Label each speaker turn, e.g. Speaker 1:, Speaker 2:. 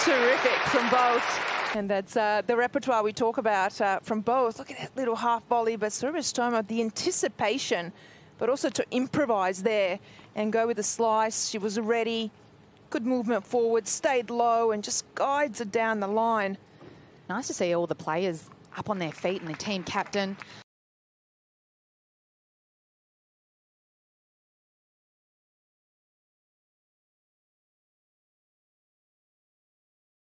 Speaker 1: terrific from both. And that's uh, the repertoire we talk about uh, from both. Look at that little half volley, but Sorribes-Tormo, the anticipation, but also to improvise there and go with a slice. She was ready, good movement forward, stayed low and just guides it down the line.
Speaker 2: Nice to see all the players up on their feet and the team captain